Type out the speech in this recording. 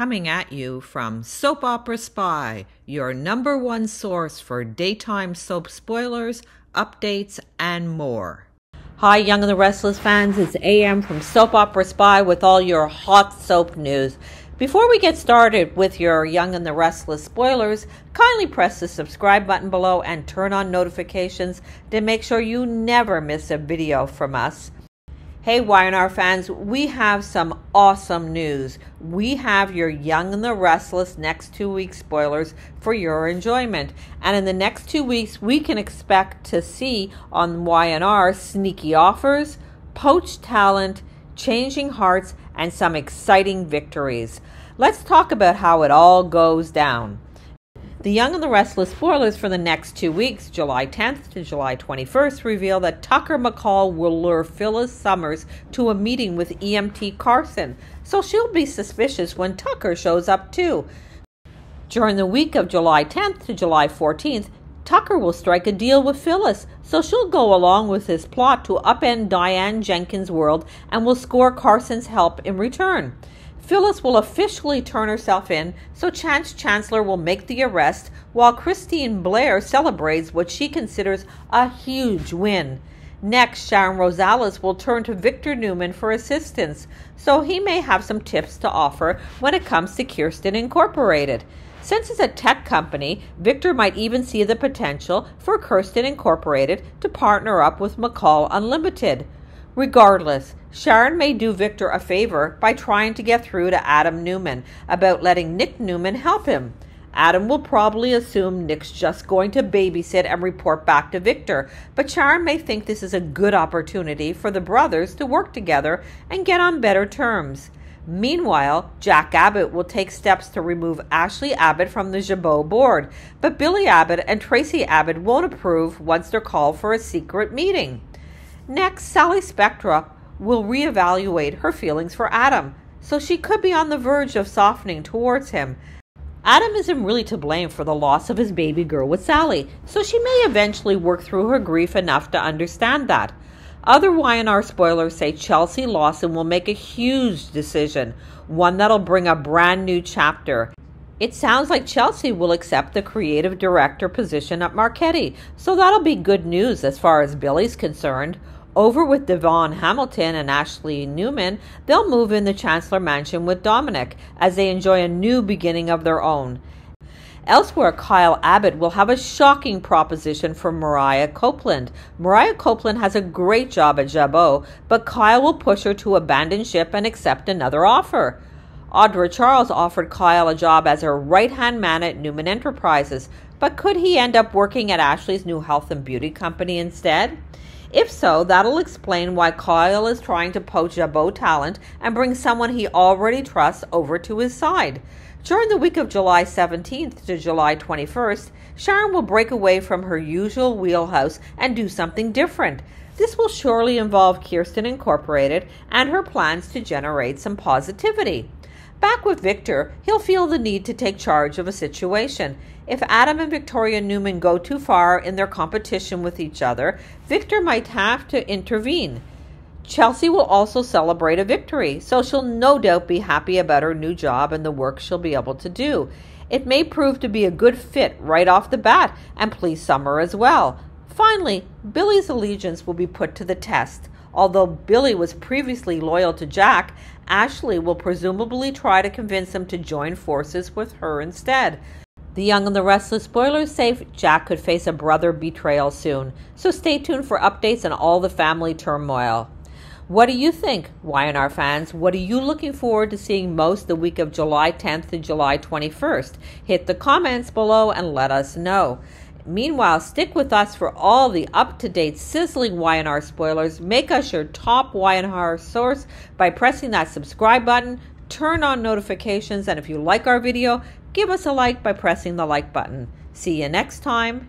coming at you from Soap Opera Spy, your number one source for daytime soap spoilers, updates, and more. Hi, Young and the Restless fans. It's AM from Soap Opera Spy with all your hot soap news. Before we get started with your Young and the Restless spoilers, kindly press the subscribe button below and turn on notifications to make sure you never miss a video from us. Hey, YNR fans, we have some awesome news. We have your Young and the Restless next two weeks spoilers for your enjoyment. And in the next two weeks, we can expect to see on YNR sneaky offers, poached talent, changing hearts, and some exciting victories. Let's talk about how it all goes down. The Young and the Restless spoilers for the next two weeks, July 10th to July 21st, reveal that Tucker McCall will lure Phyllis Summers to a meeting with EMT Carson, so she'll be suspicious when Tucker shows up too. During the week of July 10th to July 14th, Tucker will strike a deal with Phyllis, so she'll go along with his plot to upend Diane Jenkins' world and will score Carson's help in return. Phyllis will officially turn herself in, so Chance Chancellor will make the arrest while Christine Blair celebrates what she considers a huge win. Next, Sharon Rosales will turn to Victor Newman for assistance, so he may have some tips to offer when it comes to Kirsten Incorporated. Since it's a tech company, Victor might even see the potential for Kirsten Incorporated to partner up with McCall Unlimited. Regardless, Sharon may do Victor a favor by trying to get through to Adam Newman about letting Nick Newman help him. Adam will probably assume Nick's just going to babysit and report back to Victor, but Sharon may think this is a good opportunity for the brothers to work together and get on better terms. Meanwhile, Jack Abbott will take steps to remove Ashley Abbott from the Jabot board, but Billy Abbott and Traci Abbott won't approve once they're called for a secret meeting. Next, Sally Spectra will reevaluate her feelings for Adam, so she could be on the verge of softening towards him. Adam isn't really to blame for the loss of his baby girl with Sally, so she may eventually work through her grief enough to understand that. Other YNR spoilers say Chelsea Lawson will make a huge decision, one that'll bring a brand new chapter. It sounds like Chelsea will accept the creative director position at Marchetti, so that'll be good news as far as Billy's concerned. Over with Devon Hamilton and Ashley Newman, they'll move in the Chancellor Mansion with Dominic as they enjoy a new beginning of their own. Elsewhere, Kyle Abbott will have a shocking proposition for Mariah Copeland. Mariah Copeland has a great job at Jabot, but Kyle will push her to abandon ship and accept another offer. Audra Charles offered Kyle a job as her right hand man at Newman Enterprises, but could he end up working at Ashley's new health and beauty company instead? If so, that'll explain why Kyle is trying to poach Jabot talent and bring someone he already trusts over to his side. During the week of July 17th to July 21st, Sharon will break away from her usual wheelhouse and do something different. This will surely involve Kirsten Incorporated and her plans to generate some positivity. Back with Victor, he'll feel the need to take charge of a situation. If Adam and Victoria Newman go too far in their competition with each other, Victor might have to intervene. Chelsea will also celebrate a victory, so she'll no doubt be happy about her new job and the work she'll be able to do. It may prove to be a good fit right off the bat and please Summer as well. Finally, Billy's allegiance will be put to the test. Although Billy was previously loyal to Jack, Ashley will presumably try to convince him to join forces with her instead. The Young and the Restless spoilers say Jack could face a brother betrayal soon, so stay tuned for updates on all the family turmoil. What do you think, YNR fans? What are you looking forward to seeing most the week of July 10th to July 21st? Hit the comments below and let us know. Meanwhile, stick with us for all the up to date, sizzling YNR spoilers. Make us your top YNR source by pressing that subscribe button, turn on notifications, and if you like our video, give us a like by pressing the like button. See you next time.